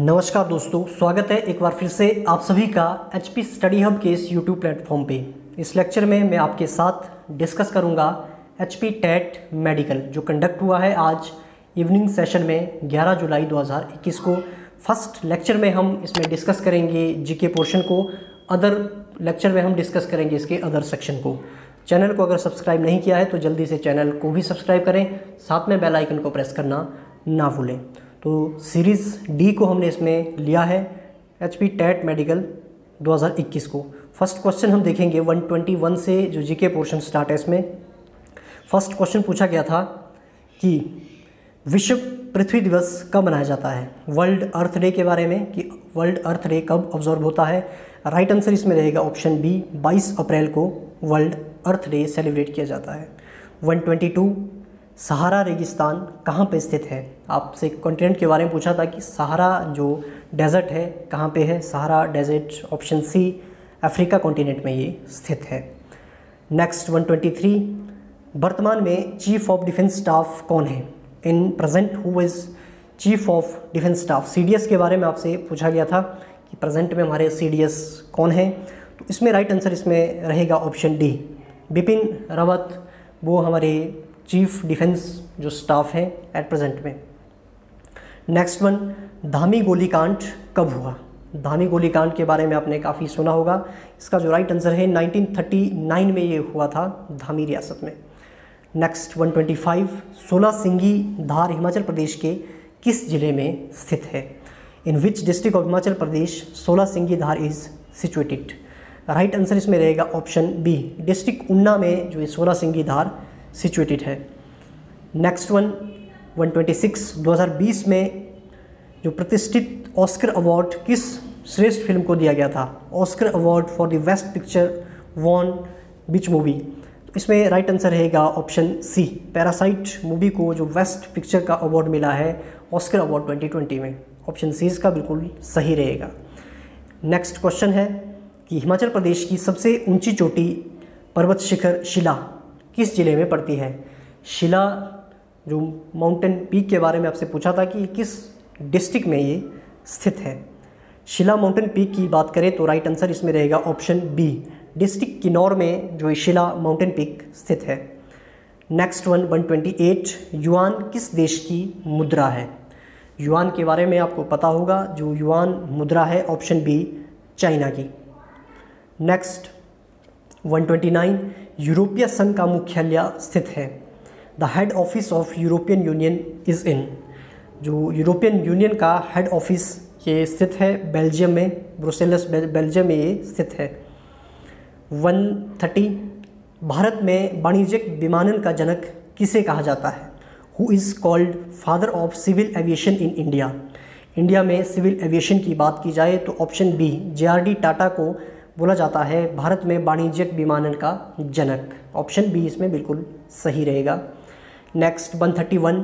नमस्कार दोस्तों, स्वागत है एक बार फिर से आप सभी का एच पी स्टडी हब के इस यूट्यूब प्लेटफॉर्म पे। इस लेक्चर में मैं आपके साथ डिस्कस करूँगा एच पी टेट मेडिकल जो कंडक्ट हुआ है आज इवनिंग सेशन में 11 जुलाई 2021 को। फ़र्स्ट लेक्चर में हम इसमें डिस्कस करेंगे जीके पोर्शन को अदर लेक्चर में हम डिस्कस करेंगे इसके अदर सेक्शन को। चैनल को अगर सब्सक्राइब नहीं किया है तो जल्दी से चैनल को भी सब्सक्राइब करें, साथ में बेल आइकन को प्रेस करना ना भूलें। तो सीरीज़ डी को हमने इसमें लिया है एच पी टेट मेडिकल 2021 को। फ़र्स्ट क्वेश्चन हम देखेंगे 121 से जो जीके पोर्शन स्टार्ट है इसमें। फ़र्स्ट क्वेश्चन पूछा गया था कि विश्व पृथ्वी दिवस कब मनाया जाता है? वर्ल्ड अर्थ डे के बारे में कि वर्ल्ड अर्थ डे कब ऑब्ज़र्व होता है? राइट आंसर इसमें रहेगा ऑप्शन बी 22 अप्रैल को वर्ल्ड अर्थ डे सेलिब्रेट किया जाता है। 122 सहारा रेगिस्तान कहाँ पे स्थित है? आपसे कॉन्टिनेंट के बारे में पूछा था कि सहारा जो डेजर्ट है, कहाँ पे है? Sahara desert option C Africa continent में ये स्थित है। नेक्स्ट 123 वर्तमान में चीफ ऑफ़ डिफेंस स्टाफ कौन है? In present who is chief of defence staff CDS के बारे में आपसे पूछा गया था कि प्रेजेंट में हमारे सीडीएस कौन है? तो इसमें राइट आंसर इसमें रहेगा ऑप्शन डी बिपिन रावत, वो हमारे चीफ डिफेंस जो स्टाफ है एट प्रेजेंट में। नेक्स्ट वन धामी गोलीकांड कब हुआ? धामी गोलीकांड के बारे में आपने काफ़ी सुना होगा। इसका जो राइट आंसर है 1939 में ये हुआ था धामी रियासत में। नेक्स्ट 125 सोलह सिंगी धार हिमाचल प्रदेश के किस ज़िले में स्थित है? In which district of Himachal Pradesh Solah Singhi Dhar is situated right answer इसमें रहेगा ऑप्शन बी डिस्ट्रिक्ट उन्ना में जो ये सोलह सिंगी धार सिचुएटेड है। नेक्स्ट वन 126 2020 में जो प्रतिष्ठित ऑस्कर अवार्ड किस श्रेष्ठ फ़िल्म को दिया गया था? Oscar award for the best picture won which movie इसमें राइट आंसर रहेगा ऑप्शन सी पैरासाइट मूवी को जो बेस्ट पिक्चर का अवार्ड मिला है ऑस्कर अवार्ड 2020 में। ऑप्शन सी इसका बिल्कुल सही रहेगा। नेक्स्ट क्वेश्चन है कि हिमाचल प्रदेश की सबसे ऊँची चोटी पर्वत शिखर शिला किस ज़िले में पड़ती है? शिला, जो माउंटेन पीक के बारे में आपसे पूछा था कि किस डिस्ट्रिक्ट में ये स्थित है? शिला माउंटेन पीक की बात करें तो राइट आंसर इसमें रहेगा ऑप्शन बी डिस्ट्रिक्ट किन्नौर में जो शिला माउंटेन पीक स्थित है। नेक्स्ट वन 128 युआन किस देश की मुद्रा है? युआन के बारे में आपको पता होगा, जो युआन मुद्रा है ऑप्शन बी चाइना की। नेक्स्ट 129 यूरोपीय संघ का मुख्यालय स्थित है। The head office of European Union is in जो यूरोपियन यूनियन का हेड ऑफ़िस ये स्थित है बेल्जियम में ब्रुसेलस बेल्जियम में ये स्थित है। 130 भारत में वाणिज्यिक विमानन का जनक किसे कहा जाता है? Who is called father of civil aviation in India India में सिविल एविएशन की बात की जाए तो ऑप्शन बी जे टाटा को बोला जाता है, भारत में वाणिज्यिक विमानन का जनक। ऑप्शन बी इसमें बिल्कुल सही रहेगा। नेक्स्ट वन थर्टी वन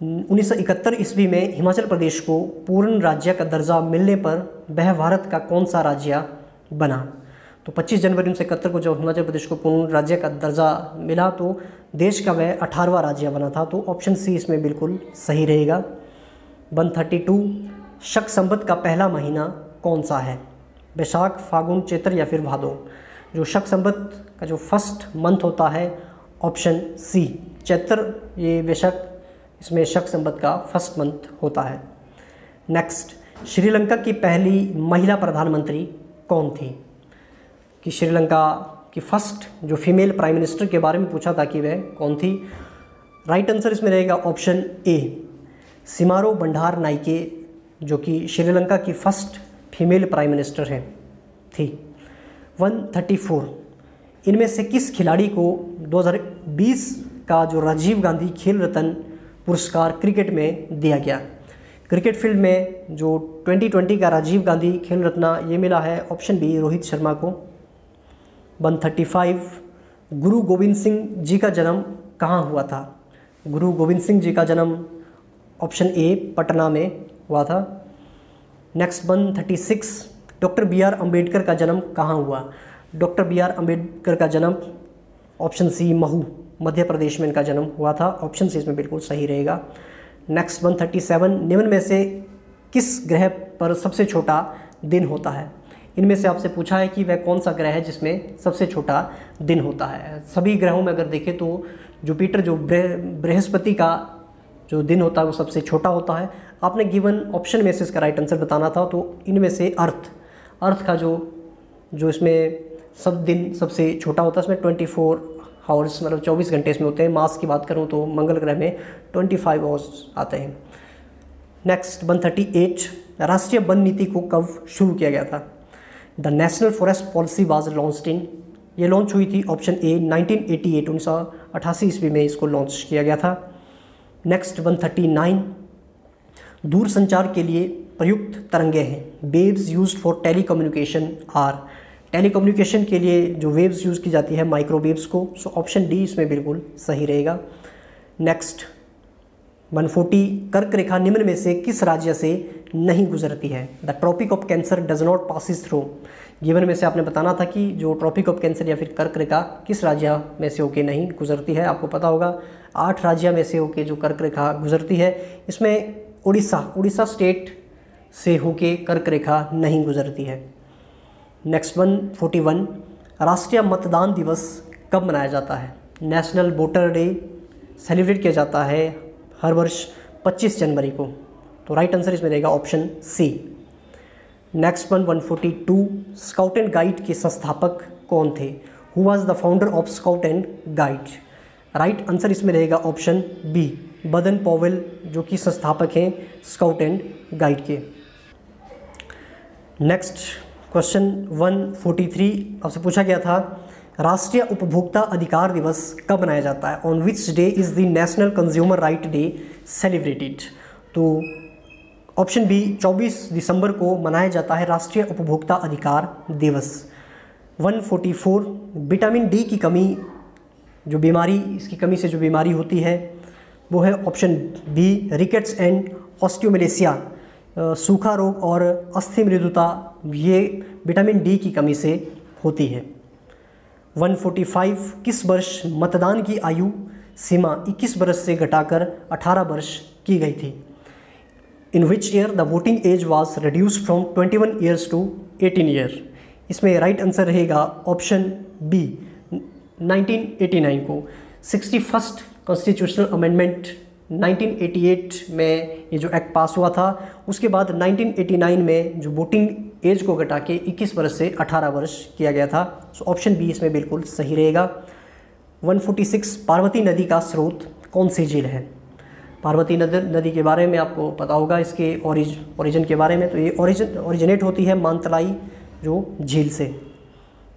उन्नीस ईस्वी में हिमाचल प्रदेश को पूर्ण राज्य का दर्जा मिलने पर वह भारत का कौन सा राज्य बना? तो 25 जनवरी उन्नीस इकहत्तर को जब हिमाचल प्रदेश को पूर्ण राज्य का दर्जा मिला तो देश का वह अठारहवा राज्य बना था तो ऑप्शन सी इसमें बिल्कुल सही रहेगा। वन थर्टी टू शक संबत का पहला महीना कौन सा है? बैसाख, फागुन, चैत्र या फिर भादो। जो शक संबत का जो फ़र्स्ट मंथ होता है, ऑप्शन सी चैत्र। ये बेशक इसमें शक संबत का फ़र्स्ट मंथ होता है। नेक्स्ट श्रीलंका की पहली महिला प्रधानमंत्री कौन थी? कि श्रीलंका की फ़र्स्ट जो फीमेल प्राइम मिनिस्टर के बारे में पूछा था कि वह कौन थी? राइट आंसर इसमें रहेगा ऑप्शन ए सिमारो बंडार नाइके, जो कि श्रीलंका की फ़र्स्ट फीमेल प्राइम मिनिस्टर हैं, थी। 134 इनमें से किस खिलाड़ी को 2020 का जो राजीव गांधी खेल रत्न पुरस्कार क्रिकेट में दिया गया? क्रिकेट फ़ील्ड में जो 2020 का राजीव गांधी खेल रत्न ये मिला है, ऑप्शन बी रोहित शर्मा को। 135 गुरु गोविंद सिंह जी का जन्म कहाँ हुआ था? गुरु गोविंद सिंह जी का जन्म ऑप्शन ए पटना में हुआ था। Next one thirty six doctor B R Ambedkar का जन्म कहाँ हुआ डॉक्टर बी आर अंबेडकर का जन्म ऑप्शन सी महू मध्य प्रदेश में इनका जन्म हुआ था ऑप्शन सी इसमें बिल्कुल सही रहेगा नेक्स्ट वन थर्टी सेवन निम्न में से किस ग्रह पर सबसे छोटा दिन होता है इनमें से आपसे पूछा है कि वह कौन सा ग्रह है जिसमें सबसे छोटा दिन होता है सभी ग्रहों में अगर देखें तो जुपिटर जो बृहस्पति का जो दिन होता है वो सबसे छोटा होता है आपने गिवन ऑप्शन में से इसका राइट आंसर बताना था तो इनमें से अर्थ। अर्थ का जो जो इसमें सब दिन सबसे छोटा होता है इसमें ट्वेंटी फोर हावर्स मतलब चौबीस घंटे इसमें होते हैं। मास की बात करूँ तो मंगल ग्रह में ट्वेंटी फाइव आवर्स आते हैं। नेक्स्ट वन थर्टी एट राष्ट्रीय वन नीति को कब शुरू किया गया था? The national forest policy was launch in ये लॉन्च हुई थी ऑप्शन ए 1988 उन्नीस सौ ईस्वी में इसको लॉन्च किया गया था। नेक्स्ट 139 दूर संचार के लिए प्रयुक्त तरंगे हैं। Waves use for telecommunication are. Telecommunication के लिए जो वेव्स यूज़ की जाती है माइक्रोवेव्स को, सो ऑप्शन डी इसमें बिल्कुल सही रहेगा। नेक्स्ट 140 कर्क रेखा निम्न में से किस राज्य से नहीं गुजरती है? The tropic of cancer does not passes through. Given में से आपने बताना था कि जो ट्रॉपिक ऑफ़ कैंसर या फिर कर्क रेखा किस राज्य में से होके नहीं गुजरती है, आपको पता होगा। आठ राज्य में से होके जो कर्क रेखा गुजरती है, इसमें उड़ीसा उड़ीसा स्टेट से होके कर्क रेखा नहीं गुजरती है। नेक्स्ट वन फोर्टी वन राष्ट्रीय मतदान दिवस कब मनाया जाता है? नेशनल वोटर डे सेलिब्रेट किया जाता है हर वर्ष 25 जनवरी को। तो राइट आंसर इसमें रहेगा option C next one 142 scout and guide के संस्थापक कौन थे? Who was the founder of scout and guide right answer इसमें रहेगा ऑप्शन बी बदन पॉवेल, जो कि संस्थापक हैं, स्काउट एंड गाइड के। नेक्स्ट क्वेश्चन 143 आपसे पूछा गया था, राष्ट्रीय उपभोक्ता अधिकार दिवस कब मनाया जाता है? On which day is the national consumer right day celebrated तो ऑप्शन बी 24 दिसंबर को मनाया जाता है राष्ट्रीय उपभोक्ता अधिकार दिवस। 144 विटामिन डी की कमी, जो बीमारी, इसकी कमी से जो बीमारी होती है वो है option B rickets and osteomalacia सूखा रोग और अस्थि मृदुता, ये विटामिन डी की कमी से होती है। 145 किस वर्ष मतदान की आयु सीमा 21 वर्ष से घटाकर 18 वर्ष की गई थी? In which year the voting age was reduce from 21 years to 18 year इसमें राइट आंसर रहेगा ऑप्शन बी 1989 को। सिक्सटी फ़र्स्ट कॉन्स्टिट्यूशनल अमेंडमेंट 1988 में ये जो एक्ट पास हुआ था, उसके बाद 1989 में जो वोटिंग एज को घटा के 21 वर्ष से 18 वर्ष किया गया था। सो ऑप्शन बी इसमें बिल्कुल सही रहेगा। 146 पार्वती नदी का स्रोत कौन सी झील है? पार्वती नदी नदी के बारे में आपको पता होगा इसके ओरिज ओरिजिन के बारे में। तो ये ओरिजिन ओरिजिनेट होती है मानतलाई जो झील से।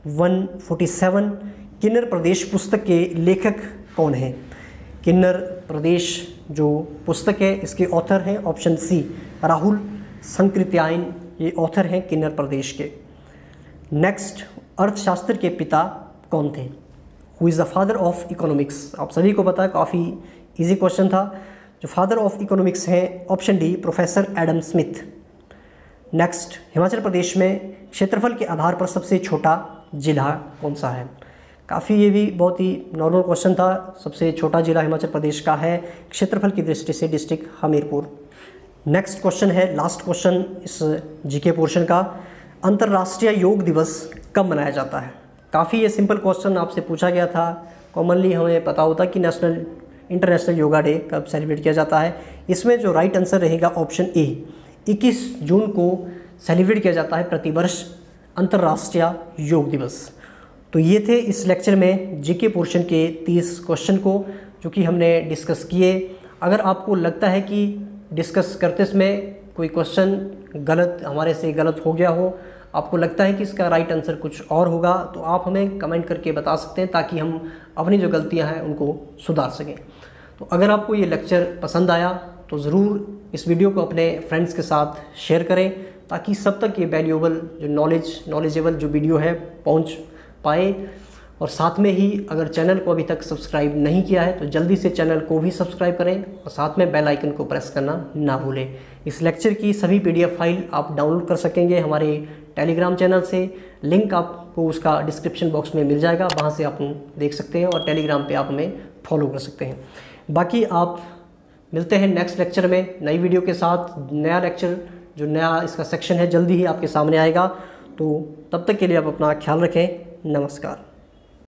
147 किन्नर प्रदेश पुस्तक के लेखक कौन हैं? किन्नर प्रदेश जो पुस्तक है, इसके ऑथर हैं ऑप्शन सी राहुल संकृत्यायन ये ऑथर हैं किन्नर प्रदेश के। नेक्स्ट अर्थशास्त्र के पिता कौन थे? Who is the father of economics आप सभी को पता है, काफ़ी इजी क्वेश्चन था। जो फादर ऑफ़ इकोनॉमिक्स हैं option D professor Adam Smith next Himachal Pradesh में क्षेत्रफल के आधार पर सबसे छोटा जिला कौन सा है? काफ़ी ये भी बहुत ही नॉर्मल क्वेश्चन था। सबसे छोटा जिला हिमाचल प्रदेश का है। क्षेत्रफल की दृष्टि से डिस्ट्रिक्ट हमीरपुर। नेक्स्ट क्वेश्चन है लास्ट क्वेश्चन इस जीके पोर्शन का। अंतर्राष्ट्रीय योग दिवस कब मनाया जाता है? काफ़ी ये सिंपल क्वेश्चन आपसे पूछा गया था। कॉमनली हमें पता होता कि नेशनल इंटरनेशनल योगा डे कब सेलिब्रेट किया जाता है। इसमें जो राइट आंसर रहेगा ऑप्शन ए 21 जून को सेलिब्रेट किया जाता है प्रतिवर्ष अंतर्राष्ट्रीय योग दिवस। तो ये थे इस लेक्चर में जीके पोर्शन के 30 क्वेश्चन को, जो कि हमने डिस्कस किए। अगर आपको लगता है कि डिस्कस करते समय कोई क्वेश्चन गलत, हमारे से गलत हो गया हो, आपको लगता है कि इसका राइट आंसर कुछ और होगा तो आप हमें कमेंट करके बता सकते हैं, ताकि हम अपनी जो गलतियाँ हैं उनको सुधार सकें। तो अगर आपको ये लेक्चर पसंद आया तो ज़रूर इस वीडियो को अपने फ्रेंड्स के साथ शेयर करें, ताकि सब तक ये वैल्यूएबल जो नॉलेज नॉलेजेबल जो वीडियो है, पहुँच पाए। और साथ में ही अगर चैनल को अभी तक सब्सक्राइब नहीं किया है तो जल्दी से चैनल को भी सब्सक्राइब करें और साथ में बेल आइकन को प्रेस करना ना भूलें। इस लेक्चर की सभी पीडीएफ फ़ाइल आप डाउनलोड कर सकेंगे हमारे टेलीग्राम चैनल से। लिंक आपको उसका डिस्क्रिप्शन बॉक्स में मिल जाएगा, वहाँ से आप देख सकते हैं और टेलीग्राम पर आप हमें फॉलो कर सकते हैं। बाकी आप मिलते हैं नेक्स्ट लेक्चर में नई वीडियो के साथ। नया लेक्चर, जो नया इसका सेक्शन है, जल्दी ही आपके सामने आएगा। तो तब तक के लिए आप अपना ख्याल रखें। नमस्कार.